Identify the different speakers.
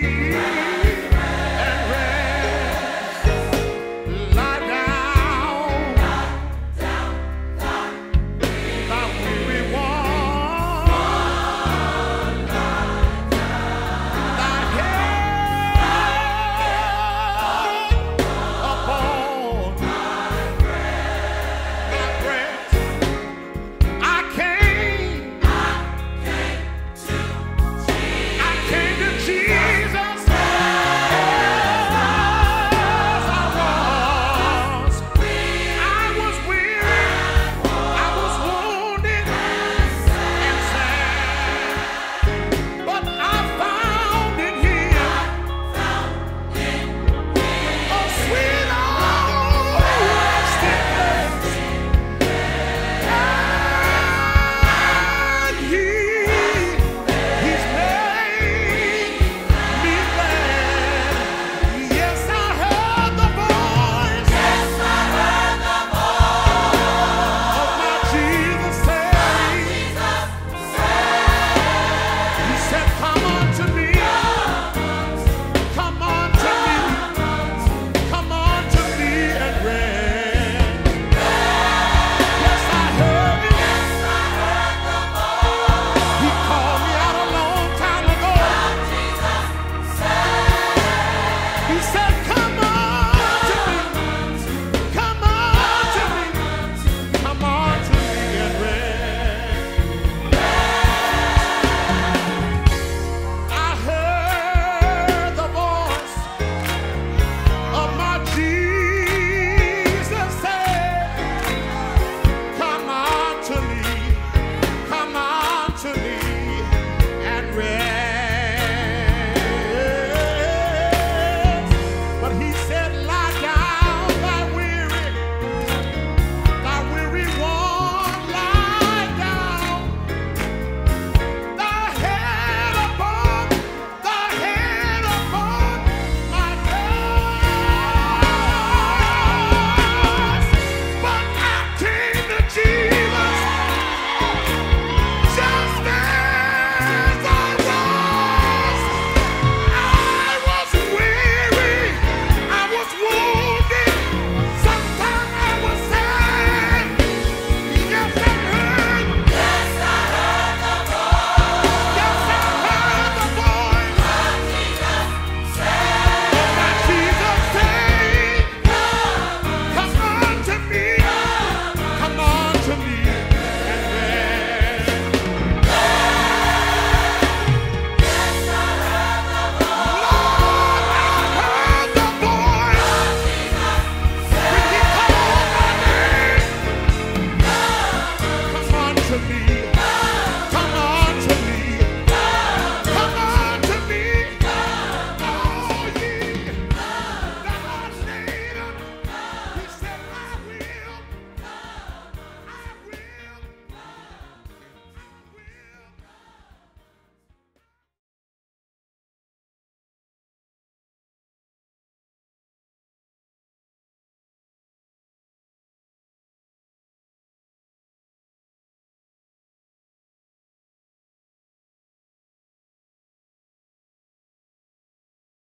Speaker 1: see.